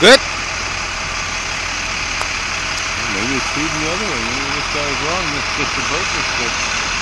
Good? Maybe it's feeding the other way. Maybe this guy's wrong. This is just a breaker stick.